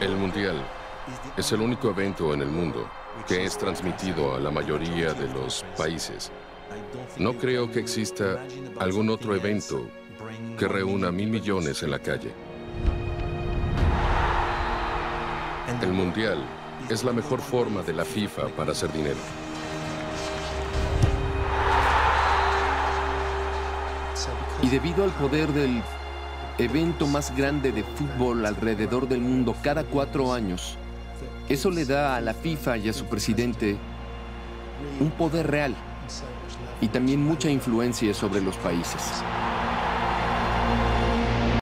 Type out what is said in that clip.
El Mundial es el único evento en el mundo que es transmitido a la mayoría de los países. No creo que exista algún otro evento que reúna mil millones en la calle. El Mundial es la mejor forma de la FIFA para hacer dinero. Y debido al poder del evento más grande de fútbol alrededor del mundo cada cuatro años, eso le da a la FIFA y a su presidente un poder real y también mucha influencia sobre los países.